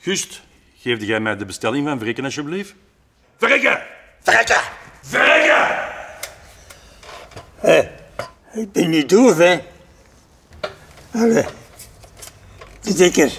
Gust, geef jij mij de bestelling van vrikken, alsjeblieft? Verrekken! Verrekken! Hé, Ik ben niet doof, hè. Allee. De dikker.